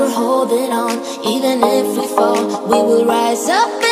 we're holding on. Even if we fall, we will rise up